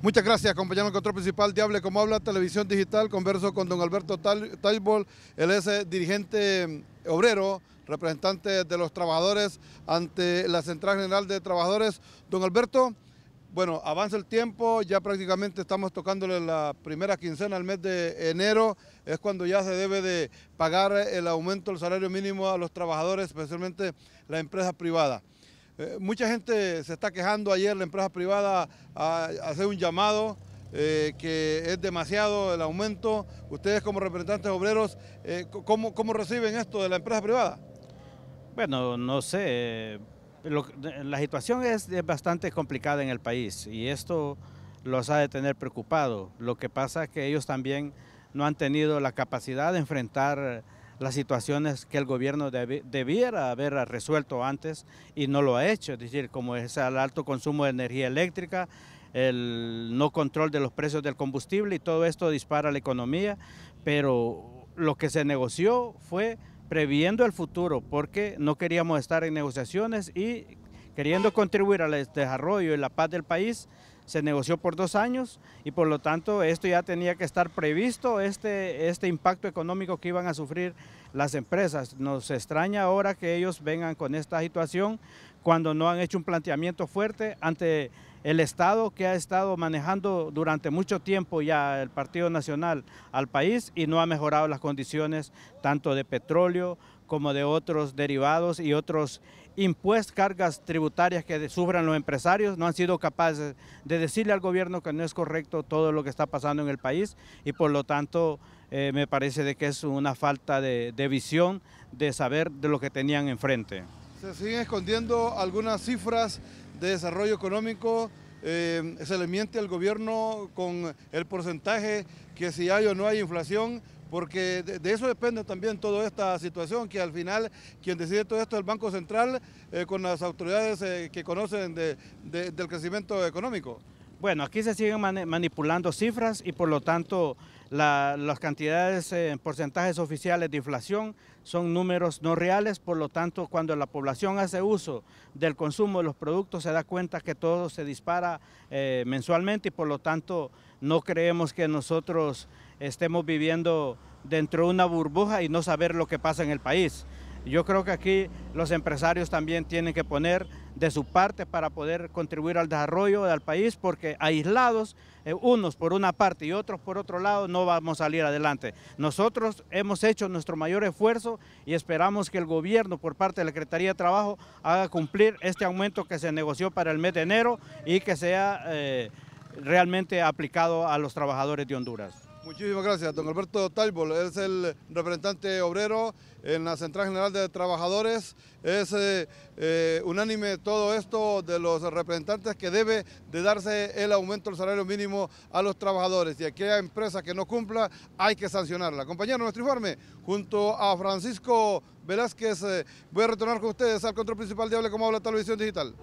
Muchas gracias, compañero del control principal de Hable como habla Televisión Digital. Converso con don Alberto Taibol, él es eh, dirigente mm, obrero, representante de los trabajadores ante la Central General de Trabajadores. Don Alberto, bueno, avanza el tiempo, ya prácticamente estamos tocándole la primera quincena al mes de enero, es cuando ya se debe de pagar el aumento del salario mínimo a los trabajadores, especialmente la empresa privada. Eh, mucha gente se está quejando ayer, la empresa privada a, hacer un llamado eh, que es demasiado el aumento. Ustedes como representantes obreros, eh, ¿cómo, ¿cómo, reciben esto de la empresa privada? Bueno, no sé. la situación es, bastante complicada en el país y esto los ha de tener preocupados. Lo que pasa es que ellos también no han tenido la capacidad de enfrentar las situaciones que el gobierno debiera haber resuelto antes y no lo ha hecho, es decir, como es el alto consumo de energía eléctrica, el no control de los precios del combustible y todo esto dispara la economía, pero lo que se negoció fue previendo el futuro porque no queríamos estar en negociaciones y queriendo contribuir al desarrollo y la paz del país, se negoció por dos años y por lo tanto esto ya tenía que estar previsto, este, este impacto económico que iban a sufrir las empresas. Nos extraña ahora que ellos vengan con esta situación cuando no han hecho un planteamiento fuerte ante el Estado que ha estado manejando durante mucho tiempo ya el Partido Nacional al país y no ha mejorado las condiciones tanto de petróleo como de otros derivados y otros impuestos, cargas tributarias que sufran los empresarios, no han sido capaces de decirle al gobierno que no es correcto todo lo que está pasando en el país y por lo tanto eh, me parece de que es una falta de, visión de saber de lo que tenían enfrente. Se siguen escondiendo algunas cifras de desarrollo económico, eh, se le miente al gobierno con el porcentaje que si hay o no hay inflación, porque de, eso depende también toda esta situación, que al final quien decide todo esto es el Banco Central eh, con las autoridades eh, que conocen del crecimiento económico. Bueno, aquí se siguen manipulando cifras y por lo tanto las cantidades en eh, porcentajes oficiales de inflación son números no reales, por lo tanto cuando la población hace uso del consumo de los productos se da cuenta que todo se dispara mensualmente y por lo tanto no creemos que nosotros estemos viviendo dentro de una burbuja y no saber lo que pasa en el país. Yo creo que aquí los empresarios también tienen que poner de su parte para poder contribuir al desarrollo del país, porque aislados, eh, unos por una parte y otros por otro lado, no vamos a salir adelante. Nosotros hemos hecho nuestro mayor esfuerzo y esperamos que el gobierno por parte de la Secretaría de Trabajo haga cumplir este aumento que se negoció para el mes de enero y que sea eh, realmente aplicado a los trabajadores de Honduras. Muchísimas gracias, don Alberto Talbol, es el representante obrero en la Central General de Trabajadores. Es eh, eh, unánime todo esto de los representantes que debe de darse el aumento del salario mínimo a los trabajadores y aquella empresa que no cumpla hay que sancionarla. Compañero, nuestro informe junto a Francisco Velázquez, eh, voy a retornar con ustedes al control principal de Hable como habla Televisión Digital.